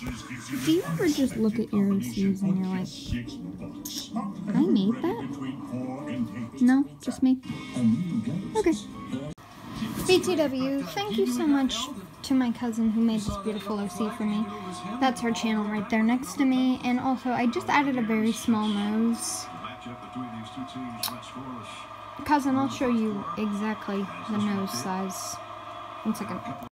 Do you ever just look at your OCs and you're like, I made that? No, just me? Okay. BTW, thank you so much to my cousin who made this beautiful OC for me. That's her channel right there next to me. And also, I just added a very small nose. Cousin, I'll show you exactly the nose size. One second.